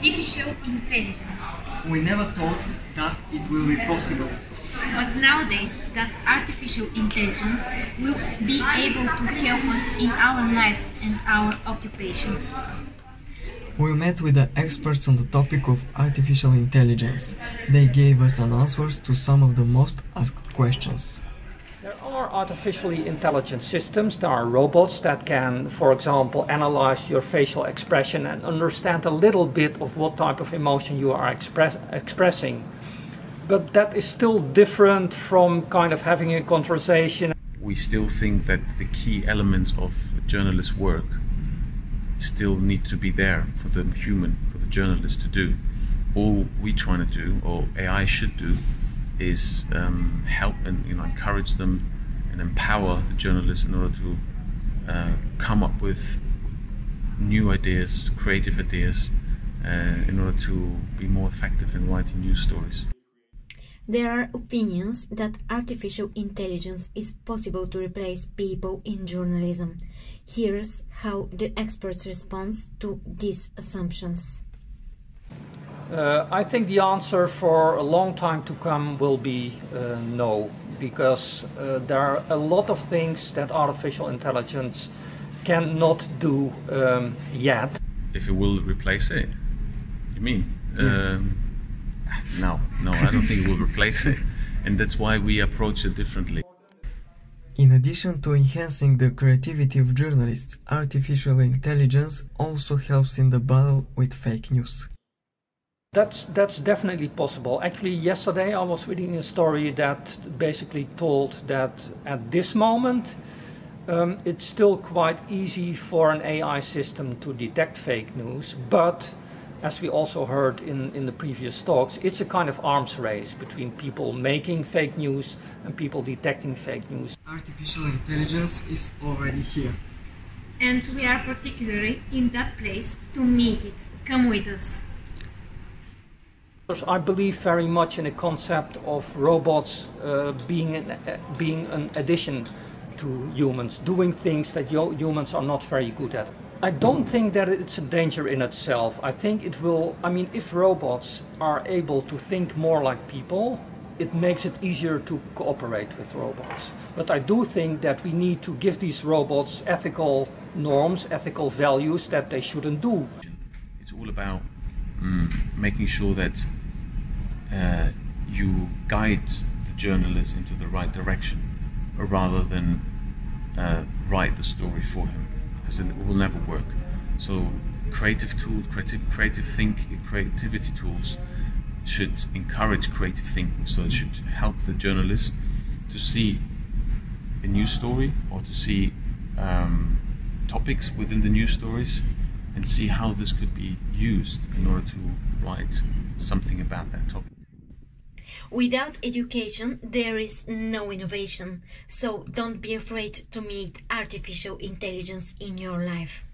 artificial intelligence. We never thought that it will be possible. But nowadays, that artificial intelligence will be able to help us in our lives and our occupations. We met with the experts on the topic of artificial intelligence. They gave us an answers to some of the most asked questions. There are artificially intelligent systems. There are robots that can, for example, analyze your facial expression and understand a little bit of what type of emotion you are express expressing. But that is still different from kind of having a conversation. We still think that the key elements of journalist work still need to be there for the human, for the journalist to do. All we're trying to do, or AI should do, is um, help and you know encourage them and empower the journalists in order to uh, come up with new ideas, creative ideas, uh, in order to be more effective in writing news stories. There are opinions that artificial intelligence is possible to replace people in journalism. Here's how the experts respond to these assumptions. Uh, I think the answer for a long time to come will be uh, no, because uh, there are a lot of things that artificial intelligence cannot do um, yet. If it will replace it, you mean? Yeah. Um, no, no, I don't think it will replace it, and that's why we approach it differently. In addition to enhancing the creativity of journalists, artificial intelligence also helps in the battle with fake news. That's that's definitely possible. Actually, yesterday I was reading a story that basically told that at this moment um, it's still quite easy for an AI system to detect fake news, but as we also heard in, in the previous talks, it's a kind of arms race between people making fake news and people detecting fake news. Artificial intelligence is already here. And we are particularly in that place to meet it. Come with us. I believe very much in the concept of robots uh, being, an, uh, being an addition to humans, doing things that humans are not very good at. I don't think that it's a danger in itself. I think it will, I mean, if robots are able to think more like people, it makes it easier to cooperate with robots. But I do think that we need to give these robots ethical norms, ethical values that they shouldn't do. It's all about mm, making sure that uh, you guide the journalist into the right direction rather than uh, write the story for him because it will never work. So creative tools, creative, creative thinking, creativity tools should encourage creative thinking. So it should help the journalist to see a news story or to see um, topics within the news stories and see how this could be used in order to write something about that topic. Without education, there is no innovation. So don't be afraid to meet artificial intelligence in your life.